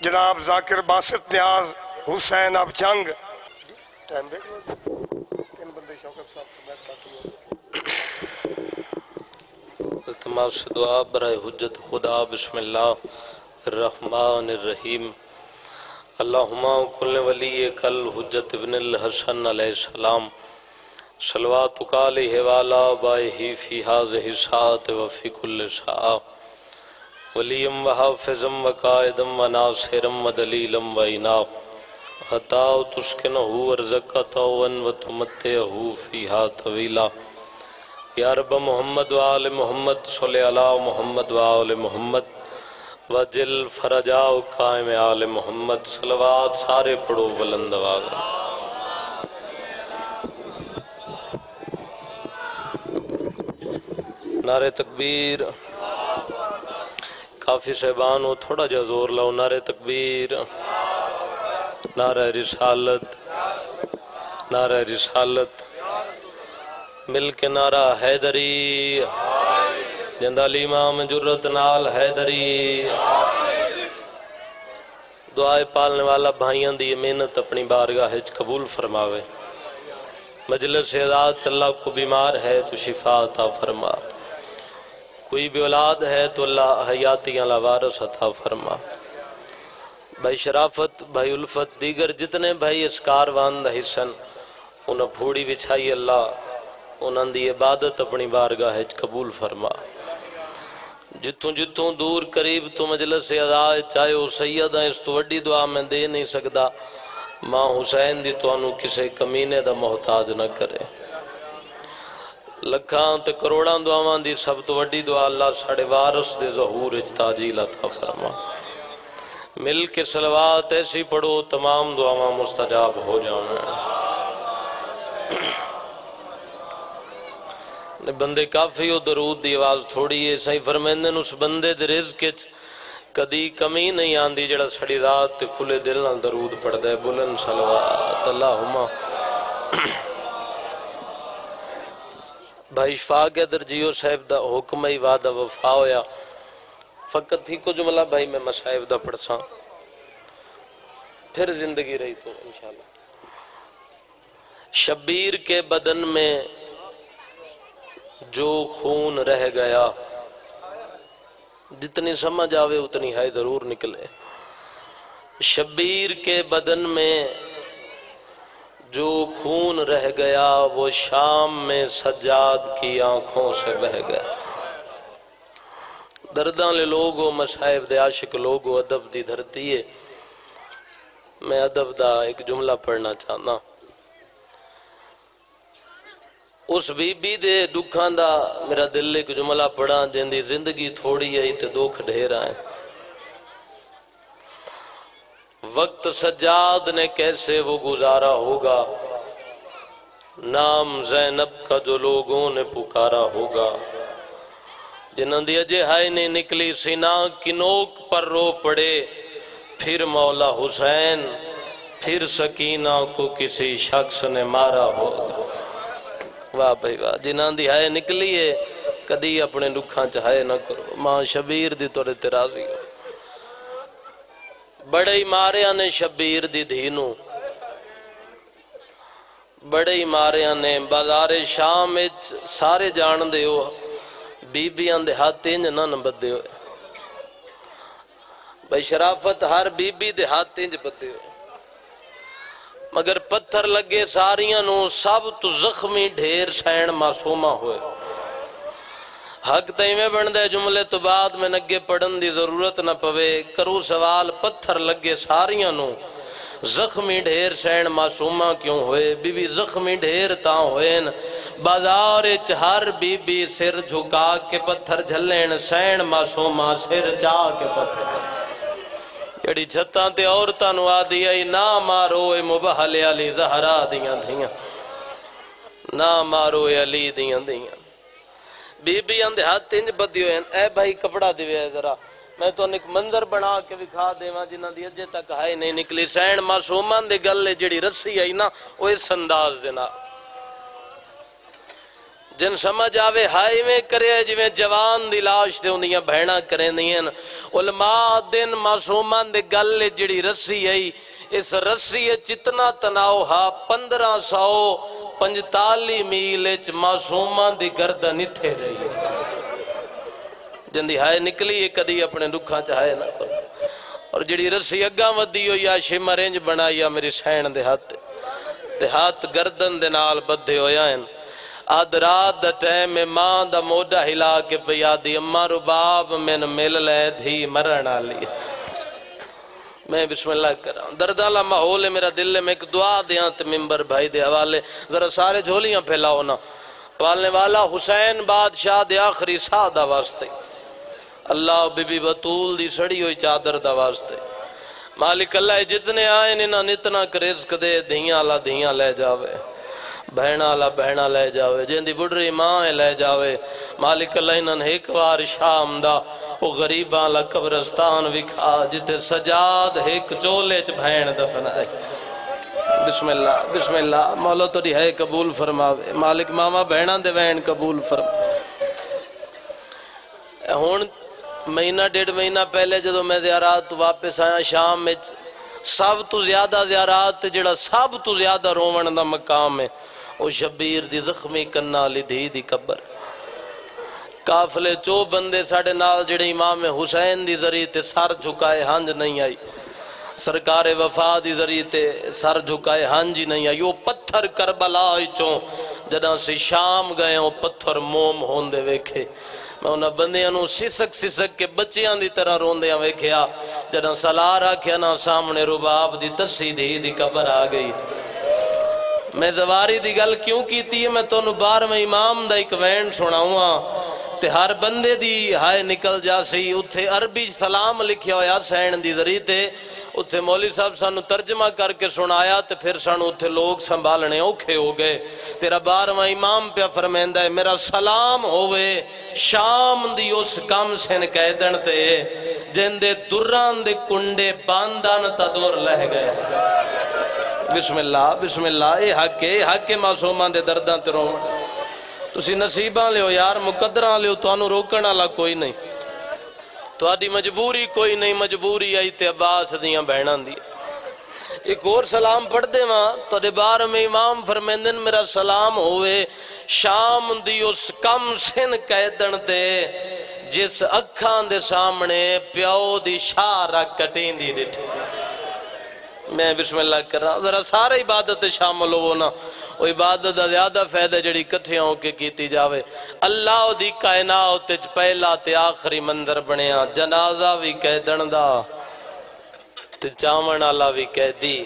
جناب ذاکر باسط نیاز، حسین اب جنگ۔ ٹائم دیکھ لو۔ تین بندے شوکت صاحب سمیت باقی ہیں التماس دعا برائے حجت خدا، بسم اللہ الرحمن الرحیم۔ اللہم کل ولی کل حجت ابن الحسن علیہ السلام۔ صلواتک علیہ والا بائہی فی حاضح ساعت وفی کل ساعت۔ ولیم و حافظم و قائدم و ناصرم و دلیلم و ایناب حتاو تسکنہو ورزقتاون و تمتعہو فیہا طویلہ یا رب محمد و آل محمد صلی اللہ محمد و آل محمد. و جل قائم آل محمد. صلوات سارے پڑھو بلند آواز. نعرہ تکبیر. کافی صحبان ہو تھوڑا جا زور لاؤ، نعرہ تکبیر، نعرہ رسالت نعرہ رسالت۔ مل کے نعرہ حیدری، جندالی امام جرت نال حیدری۔ دعائے پالنے والا بھائیاں دی محنت اپنی بارگاہ ہج قبول فرماوے۔ مجلس عزاد اللہ کو بیمار ہے، تو شفا عطا فرما۔ کوئی بھی اولاد ہے تو اللہ حیاتی اللہ وارث عطا فرما۔ بھائی شرافت، بھائی الفت، دیگر جتنے بھائی اس کاروان دا حسن انہاں پھوڑی بچھائی اللہ، انہاں دی عبادت اپنی بارگاہ قبول فرما۔ جتوں جتوں دور قریب تو مجلس ادائے چاہے وہ سیدہ اس تو وڈی دعا میں دے نہیں سکتا ماں حسین دی تو انہوں کسے کمینے دا محتاج نہ کرے۔ لکھاں تے کروڑاں دعاوان دی سب تو وڈی دعا اللہ ساڑے وارس دے ظہور اجتاجی عطا فرما۔ مل کے سلوات ایسی پڑھو، تمام دعاواں مستجاب ہو جاؤں۔ بندے کافی ہو درود دی آواز تھوڑی ہے، صحیح فرمیندن اس بندے دے رزق چ کدی کمی نہیں آندی جڑا سڑی رات تے کھلے دل نال درود پڑھ دے بلند صلوات، اللہم۔ بھائی شفا کے جیو صاحب دا حکم ہی وعدہ وفا ہویا۔ فقط ہی کو جملہ بھائی میں مصائب دا پڑھ ساں پھر زندگی رہی تو انشاءاللہ۔ شبیر کے بدن میں جو خون رہ گیا، جتنی سمجھ آوے، اتنی ہے ضرور نکلے۔ شبیر کے بدن میں جو خون رہ گیا وہ شام میں سجاد کی آنکھوں سے بہ گیا۔ درداں لے لوگو، مصائب دے عاشق لوگو، ادب دی دھرتی ہے۔ میں ادب دا ایک جملہ پڑھنا چاہنا۔ اس بی بی دے دکھان دا میرا دل ایک جملہ پڑھا جن دی زندگی تھوڑی ہے تے دکھ ڈھیر آئے وقت سجاد نے کیسے وہ گزارا ہوگا؟ نام زینب کا جو لوگوں نے پکارا ہوگا۔ جنہوں دی اجے ہائے نے نکلی، سینا کی نوک پر رو پڑے۔ پھر مولا حسین، پھر سکینہ کو کسی شخص نے مارا ہوگا واہ بھائی واہ جنہاں دی ہائے نکلی ہے، کدی اپنے دکھاں چاہے نہ کرو۔ ماں شبیر دی تو اعتراضی ہو۔ بڑے ہی ماریا نے شبیر دی دھینو بڑے ہی ماریا نے بازار شام سارے جان دے ہو بی بی آن دے ہاتھ انج نہ نبد دے ہوئے بھائی شرافت ہر بی بی دے ہاتھ انج بدے ہوئے مگر پتھر لگے ساریاں نو سب تو زخمی ڈھیر سین معصومہ ہوئے حق تئی میں بن دے جملے تو بعد میں نگے پڑھن دی ضرورت نہ پوے کرو سوال پتھر لگے ساریاں نو زخمی ڈھیر سین معصومہ کیوں ہوئے؟ بی بی زخمی ڈھیر تاں ہوئے بازار ہر بی بی سر جھکا کے پتھر جھلین سین معصومہ سر جا کے پتھر۔ جڑی چھتاں تے عورتاں نو آدھی آئی نہ مارو اے مبہل علی زہرا دیاں دیاں نہ مارو اے علی دیاں دیاں بی بی اندے ہاتھ تنج بدی ہوئے ہیں۔ اے بھائی کپڑا دیوے ہے ذرا۔ میں تو ایک منظر بنا کے دکھا دیواں جنہاں دی اجے تک ہائے نہیں نکلی۔ سین معصومان دے گل جڑی رسی آئی نا، او اس انداز دینا جن سمجھ آوے ہائی میں کرے جویں جوان دی لاش دے ہوندیاں بہنا کریں دیں علماء دن معصومان دے گل جڑی رسی ہے اس رسی چتنا تناؤ ہا، پندرہ سو پنجتالی میل اچ معصومان دی گردن اتھے رہی ہے جندی ہائے نکلی یہ کدی اپنے دکھاں چاہے نہ کرو اور جڑی رسی اگاں ودی ہو یا شمہ رینج بنائی یا میری سین دے ہاتھ تے ہاتھ گردن دے نال بدھے ہویا ہیں آدھ رات دا ٹیم میں ماں دا موڈا ہلا کے پیا دی اماں رباب من مل لے دھی مرنا لی میں بسم اللہ کر رہا ہوں۔ دردالا ماحول ہے، میرا دل ہے، میں ایک دعا دیاں تے ممبر بھائی دے حوالے۔ ذرا سارے جھولیاں پھیلاؤ نا۔ پالنے والا حسین بادشاہ دے آخری سادہ واسطے۔ اللہ بی بی بطول دی سڑی ہوئی چادر دا واسطے۔ مالک اللہ جتنے آئے نہ نتنا کرزک دے، دھیاں لا دھیاں لے جاوے۔ بہنا لا بہنا لے جاوے، جن دی بڑھری ماں لے جاوے۔ مالک اللہ انہاں ایک وار شام دا وہ غریباں لا قبرستان وکھا جتے سجاد ایک چولے چ بہن دفن آئے بسم اللہ بسم اللہ مولا تو دی ہے قبول فرماوے۔ مالک ماما بہنا دے وین قبول فرماوے ہون مہینہ ڈیڑھ مہینہ پہلے جدو میں زیارات واپس آیا، شام میں سب تو زیادہ زیارات جڑا سب تو زیادہ رومن دا مقام ہے۔ او شبیر دی زخمی کننا لی دھی دی قبر کافلے چو بندے ساڑے نال جڑے امام حسین دی ذریعے تے سر جھکائے ہنج نہیں آئی۔ سرکار وفا دی ذریعے تے سر جھکائے ہنج نہیں آئی۔ وہ پتھر کربلا آئی چوں جدہ سے شام گئے وہ پتھر موم ہوندے ویکھے۔ میں انہاں بندیاں نو سسک سسک کے بچیاں دی طرح روندیاں ویکھیا۔ جدہ سلا رکھیا نا سامنے رباب دی تسی دی دی قبر آ گئی۔ میں زواری دی گل کیوں کیتی ہے؟ میں تو انہوں بار میں امام دا ایک وین سناؤں تے ہر بندے دی ہائے نکل جا سی۔ اتھے عربی سلام لکھیا ہویا سین دی ذریعے تے۔ اتھے مولی صاحب سانو ترجمہ کر کے سنایا تے پھر سانو اتھے لوگ سنبھالنے اوکھے ہو گئے۔ تیرا بارواں امام پہ فرمیندہ ہے، میرا سلام ہوئے شام دی اس کم سن قیدن تے۔ جن دے دران دے کنڈے باندان تا دور لہ گئے۔ بسم اللہ بسم اللہ اے حق ہے حق ہے معصومان دے دردان تے رومن تسی نصیباں لے ہو یار مقدران لے ہو تو انو روکن والا کوئی نہیں تو آدھی مجبوری کوئی نہیں مجبوری آئی تے عباس دیاں بہنان دی ایک اور سلام پڑھ دے ماں تو دے بار میں امام فرمیندن میرا سلام ہوئے شام دی اس کم سن قیدن تے جس اکھان دے سامنے پیو دی شارہ کٹین دی ڈٹھ میں بسم اللہ کر رہا ذرا سارے عبادت شامل ہو نا۔ وہ عبادت دا زیادہ فیدہ جڑی کٹھیاں ہو کے کیتی جاوے۔ اللہ دی کائنات تے پہلا تے آخری منظر بنیا۔ جنازہ بھی کہہ دن دا تے چاون والا بھی کہہ دی۔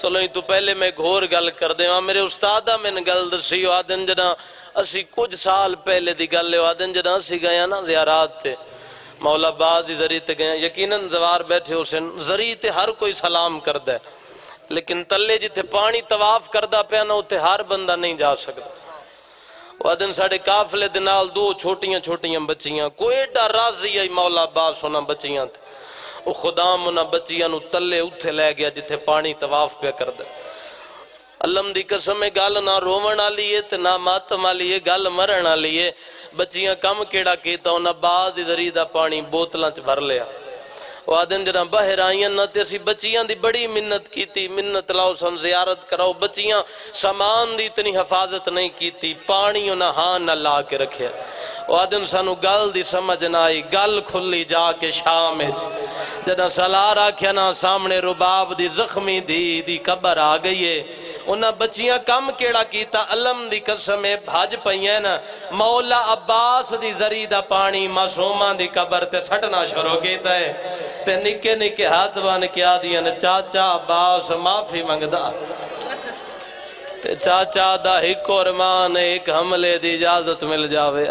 چلو ہی تو پہلے میں گھور گل کر دے ہاں میرے استادہ میں گل دسی ہو آدن جنا اسی کچھ سال پہلے دی گل لے ہو آدن جنا اسی گیا نا زیارات تے۔ مولا بعد دی ذریعے تے گئے یقیناً زوار بیٹھے حسین ذریعے ہر کوئی سلام کر دے لیکن تلے جتے پانی تواف کردہ پیا نا اتے ہر بندہ نہیں جا سکتا۔ وہ دن ساڑے کافلے دنال دو چھوٹیاں چھوٹیاں بچیاں۔ کوئی ڈا راضی ہے مولا باس ہونا بچیاں تھے وہ خدا منا بچیاں نو تلے اتھے لے گیا جتے پانی تواف پیا کر دے علم دی قسم گل نہ روون والی ہے تے نہ ماتم والی ہے، گل مرن والی ہے۔ بچیاں کم کیڑا کیتا، انہاں بعد ذریعہ دا پانی بوتلاں چ بھر لیا۔ وہ آدن جنا باہر آئیاں نہ تے اسی بچیاں دی بڑی منت کیتی، منت لاؤ سن، زیارت کراؤ۔ بچیاں سامان دی اتنی حفاظت نہیں کیتی، پانی انہاں ہاں نہ لا کے رکھے۔ وہ آدم سانو گل دی سمجھ نہ آئی، گل کھلی جا کے شام جنا سلا رکھیا نا، سامنے رباب دی زخمی دی دی قبر آ گئی ہے۔ انہاں بچیاں کم کیڑا کیتا علم دی قسمیں بھاج پئییں نا مولا عباس دی زری دا پانی معصومان دی قبر تے سٹنا شروع کیتا ہے تے نکے نکے ہاتھ بان کیا دیا چاچا عباس معافی منگدا تے چاچا دا ہک اور مان ایک حملے دی اجازت مل جاوے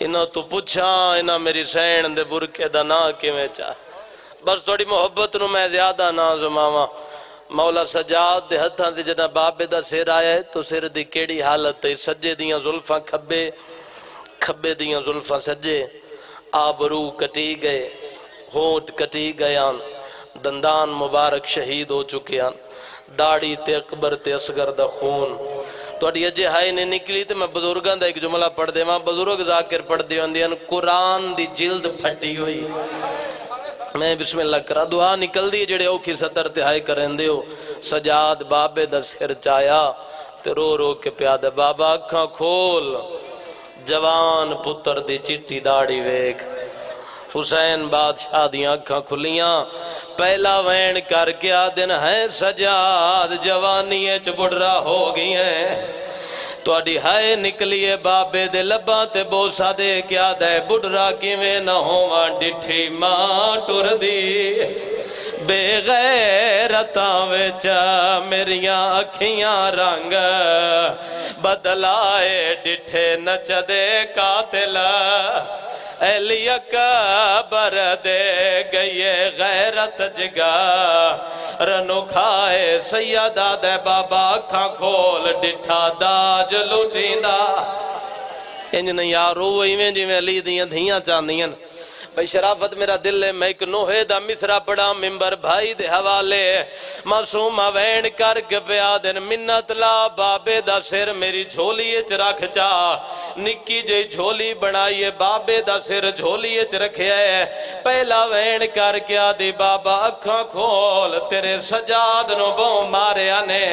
انہوں تو پوچھا انہوں میری سین دے برکے دا نا کیویں چاہ بس تھوڑی محبت نو میں زیادہ نا زماما مولا سجاد دے ہتھاں دے جنا بابے دا سر آیا ہے، تو سر دی کیڑی حالت ہے؟ سجے دیاں زلفاں کھبے کھبے دیاں زلفاں سجے۔ آبرو کٹی گئے، ہونٹ کٹی گیاں دندان مبارک شہید ہو چکیاں داڑی تے اکبر تے اصغر دا خون۔ تو اڈی اجے ہائے نے نکلی تے میں بزرگاں دا ایک جملہ پڑھ دے ماں بزرگ ذاکر پڑھ دے ہوں دیاں قرآن دی جلد پھٹی ہوئی۔ میں بسم اللہ کرا دعا نکل دی جڑے اوکھی سطر تہائی کریں دیو سجاد بابے دا سر چایا تے رو رو کے پیادہ بابا اکھاں کھول جوان پتر دی چٹی داڑی ویک حسین بادشاہ دی اکھاں کھلیاں پہلا وین کر کے آدن ہے سجاد جوانی چبڑ رہا ہو گئی ہیں تواڈی ہائے نکلیے بابے دے لباں تے بوسا دے کیا دے بڈرا کیویں نہ ہوواں ڈٹھی ماں ٹردی بے غیرتاں وچ میریاں اکھیاں رنگ بدلائے ڈٹھے نچ دے قاتل اہلی اکبر دے گئے غیرت جگہ رنو کھائے سیدہ دے بابا کھاں کھول، ڈٹھا داج لوٹیندہ انج نہیں یارو ایویں جی میں علی دیاں دھیاں چاندیاں۔ بھائی شرافت میرا دل لے میں ایک نوہے دا مصرا پڑا ممبر بھائی دے حوالے۔ معصومہ وین کر کے پیا دن، منت لا بابے دا سر، میری جھولی اچ رکھ چا۔ نکی جے جھولی بنائیے بابے دا سر جھولی اچ رکھے ہے۔ پہلا وین کر کے آدی بابا اکھاں کھول، تیرے سجاد نو بو آنے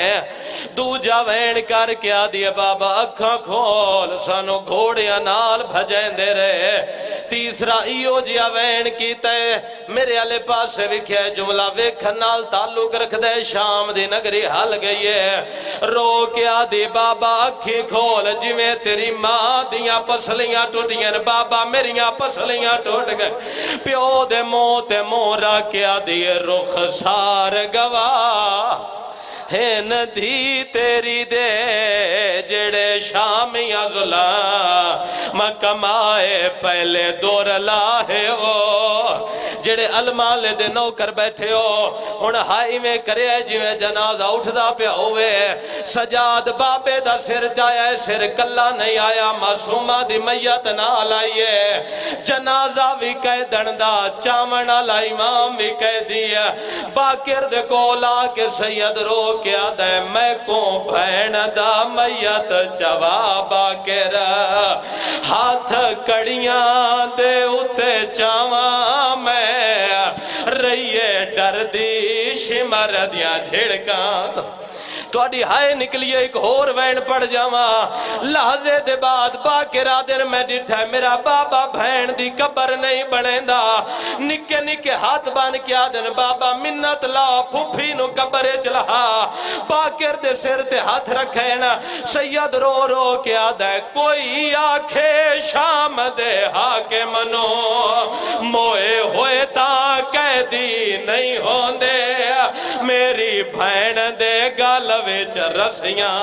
دو جا وین کر کے آدی بابا اکھاں کھول، سانو گھوڑیاں نال بھجیں دے رہے۔ تیسرا ایو جیا وین کیتا ہے۔ میرے علی پاس سے وکھیا جملہ ویکھن نال تعلق رکھ دے شام دی نگری حل گئی ہے۔ رو کیا دی بابا اکھی کھول، جویں تیری ماں دیاں پسلیاں ٹوٹیاں بابا میریاں پسلیاں ٹوٹ گئے۔ پیو دے منہ مورا کیا دی رخ سار رخسار گواہ۔ ہے ندھی تیری دے جڑے شام ازلا مکمائے پہلے دور لاہے ہو۔ جڑے المالے دے نوکر بیٹھے ہو، ہن ہائی میں کرے جویں جنازہ اٹھ دا پہ ہوئے سجاد باپے دا سر جایا ہے، سر کلہ نہیں آیا، معصومہ دی میت نہ آلائیے جنازہ بھی کہے دندہ چاون والا امام وی کہہ دیا باکر دے کولا کے سید رو کیا دے میں کو بہن دا میت؟ جواب باکر ہاتھ کڑیاں دے اتے چاواں، میں مارا دیا جھڑکا تو اڈی ہائے نکلیے ایک ہور وین پڑ جاواں لحظے دے بعد باقرہ دن میں ڈٹھا میرا بابا بھین دی کبر نہیں بڑھیں دا نکے نکے ہاتھ بان کیا دن بابا منت لا پھوپی نو کبر چلا باقر دے سر دے ہاتھ رکھیں سید رو رو کیا دے کوئی آنکھے شام دے ہاکے منو موئے ہوئے تا قیدی نہیں ہوندے میری بھین دے گل وچ رسیاں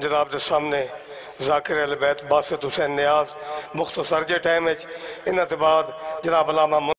جناب دے سامنے ذاکر البیت باسط حسین نیاز مختصر جے ٹائم وچ انہاں جناب علامہ